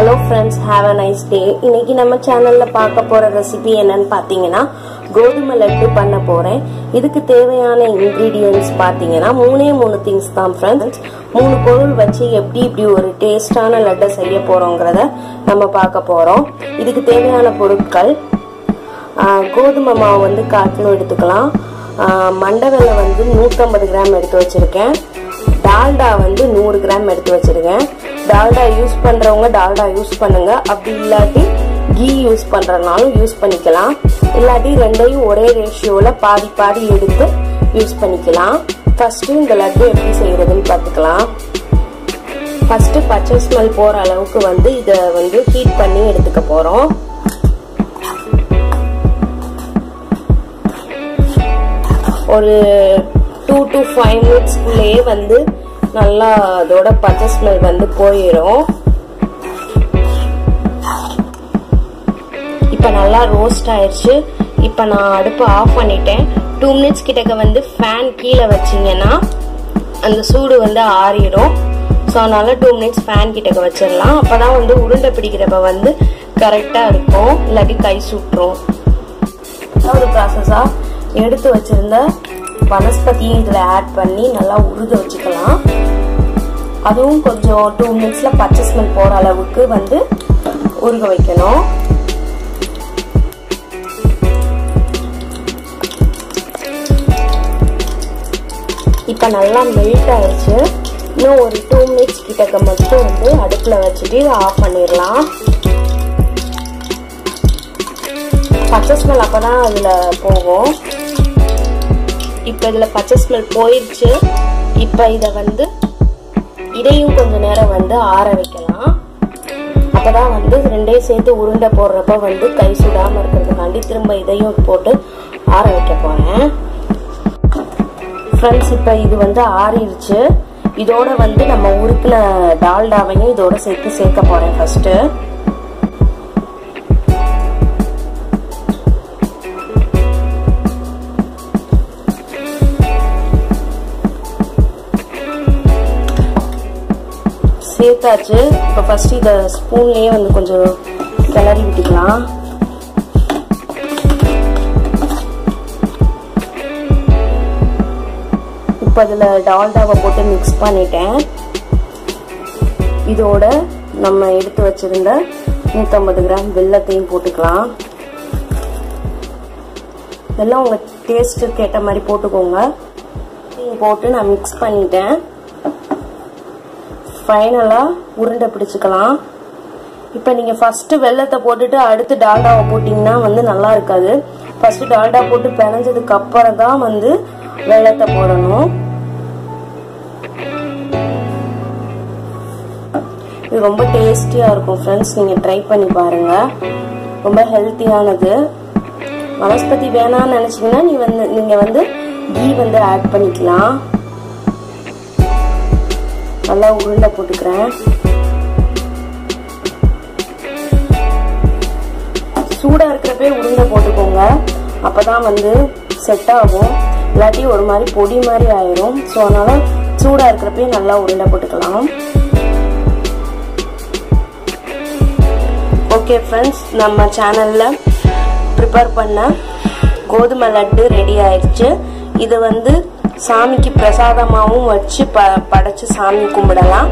Hello friends have a nice day இன்னைக்கு நம்ம சேனல்ல பார்க்க போற ரெசிபி என்னன்னு பார்த்தீங்கன்னா கோதுமை லட்டு பண்ண போறேன். இதுக்கு தேவையான இன்கிரீடியன்ஸ் பார்த்தீங்கன்னா மூணே மூணு திங்ஸ் தான் ஃப்ரெண்ட்ஸ் மூணு பொருள் வச்சு எப்படி இப்படி ஒரு டேஸ்டான லட்டை செய்ய போறோங்கிறத நம்ம பார்க்க போறோம். இதுக்கு தேவையான பொருட்கள் கோதுமை மாவு வந்து காட்டிலும் எடுத்துக்கலாம். மண்டவெல்லை வந்து நூற்றம்பது கிராம் எடுத்து வச்சிருக்கேன். டால்டா வந்து நூறு கிராம் எடுத்து வச்சிருக்கேன். டால்டா யூஸ் பண்றவங்க டால்டா யூஸ் பண்ணுங்க. அப்படி இல்லாட்டி கீ யூஸ் பண்றதுனாலும் யூஸ் பண்ணிக்கலாம். இல்லாட்டி ரெண்டையும் ஒரே ரேஷியோல பாதி பாதி எடுத்து யூஸ் பண்ணிக்கலாம். ஃபர்ஸ்ட் இந்த லட்டு எப்படி செய்யறதுன்னு பார்த்துக்கலாம். ஃபர்ஸ்ட் பச்சை ஸ்மெல் போற அளவுக்கு வந்து இதை வந்து ஹீட் பண்ணி எடுத்துக்க போறோம். ஒரு டூ டு ஃபைவ் மினிட்ஸ்க்குள்ளேயே வந்து நல்லா அதோட பச்சை ஸ்மெல் வந்து போயிடும் இப்போ நல்லா ரோஸ்ட் ஆயிடுச்சு. இப்போ நான் அடுப்பு ஆஃப் பண்ணிட்டேன். டூ மினிட்ஸ் கிட்டக்க வந்து ஃபேன் கீழே வச்சிங்கன்னா அந்த சூடு வந்து ஆறிடும் ஸோ அதனால் டூ மினிட்ஸ் ஃபேன் கிட்டக்க வச்சிடலாம் அப்போ தான் வந்து உருண்டை பிடிக்கிறப்ப வந்து கரெக்டாக இருக்கும். இல்லாட்டி கை சுட்டுரும் ஒரு ப்ராசஸாக எடுத்து வச்சிருந்த வனஸ்பதியும் இதில் ஆட் பண்ணி நல்லா உருக வச்சுக்கலாம். அதுவும் கொஞ்சம் டூ மினிட்ஸில் பச்சை ஸ்மெல் போகிற அளவுக்கு வந்து உருக வைக்கணும். இப்போ நல்லா மெல்ட் ஆயிடுச்சு இன்னும் ஒரு டூ மினிட்ஸ் கிட்டக்க மட்டும் வந்து அடுப்பில் வச்சுட்டு இதை ஆஃப் பண்ணிடலாம். பச்சை ஸ்மெல் அப்போ தான் அதில் போகும். இப்போ இதில் பச்சை ஸ்மெல் போயிடுச்சு இப்போ இதை வந்து இதையும் கொஞ்ச நேரம் வந்து ஆற வைக்கலாம். அப்போதான் வந்து ரெண்டையும் சேர்த்து உருண்டை போடுறப்ப வந்து கை சுடாமல் இருக்கிறதுக்காண்டி திரும்ப இதையும் போட்டு ஆற வைக்க போகிறேன் ஃப்ரெண்ட்ஸ் இப்போ இது வந்து ஆறிடுச்சு. இதோட வந்து நம்ம உருக்கின டால்டாவையும் இதோட சேர்த்து சேர்க்க போகிறேன் ஃபஸ்ட்டு சேர்த்தாச்சு. இப்போ ஃபஸ்ட்டு இதை ஸ்பூன்லேயே வந்து கொஞ்சம் கிளறி விட்டுக்கலாம். இப்போ அதில் டால்டாவை போட்டு மிக்ஸ் பண்ணிட்டேன். இதோட நம்ம எடுத்து வச்சிருந்த நூற்றம்பது கிராம் வெள்ளத்தையும் போட்டுக்கலாம். இதெல்லாம் உங்கள் டேஸ்ட்டுக்கு ஏற்ற மாதிரி போட்டுக்கோங்க. போட்டு நான் மிக்ஸ் பண்ணிட்டேன். ஃபைனலாக உருண்டை பிடிச்சிக்கலாம். இப்போ நீங்கள் ஃபஸ்ட்டு வெள்ளத்தை போட்டுட்டு அடுத்து டால்டாவை போட்டிங்கன்னா வந்து நல்லா இருக்காது. ஃபஸ்ட்டு டால்டா போட்டு பிணைஞ்சதுக்கு அப்புறம் தான் வந்து வெள்ளத்தை போடணும். இது ரொம்ப டேஸ்டியாக இருக்கும் ஃப்ரெண்ட்ஸ் நீங்கள் ட்ரை பண்ணி பாருங்கள் ரொம்ப ஹெல்த்தியானது வனஸ்பதி வேணாம்னு நினச்சிங்கன்னா நீ வந்து நீங்கள் வந்து கீ வந்து ஆட் பண்ணிக்கலாம். நல்லா உருண்டை போட்டுக்கிறேன். சூடாக இருக்கிறப்பே உருண்டை போட்டுக்கோங்க. அப்போ தான் வந்து செட் ஆகும். இல்லாட்டி ஒரு மாதிரி பொடி மாதிரி ஆயிரும். ஸோ அதனால் சூடாக இருக்கிறப்பே நல்லா உருண்டை போட்டுக்கலாம். ஓகே ஃப்ரெண்ட்ஸ் நம்ம சேனலில் ப்ரிப்பேர் பண்ண கோதுமை லட்டு ரெடி ஆயிடுச்சு. இது வந்து சாமிக்கு பிரசாதமாகவும் வச்சு ப படைச்சு சாமி கும்பிடலாம்.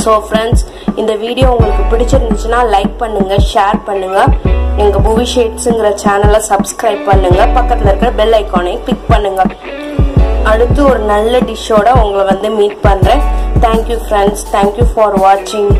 ஸோ ஃப்ரெண்ட்ஸ் இந்த வீடியோ உங்களுக்கு பிடிச்சிருந்துச்சுன்னா லைக் பண்ணுங்கள் ஷேர் பண்ணுங்கள் எங்கள் புவி ஷேட்ஸுங்கிற சேனலை சப்ஸ்கிரைப் பண்ணுங்கள் பக்கத்தில் இருக்கிற பெல் ஐக்கானையும் கிளிக் பண்ணுங்கள் அடுத்து ஒரு நல்ல டிஷ்ஷோட உங்களை வந்து மீட் பண்ணுறேன் தேங்க்யூ ஃப்ரெண்ட்ஸ் தேங்க்யூ ஃபார் வாட்சிங்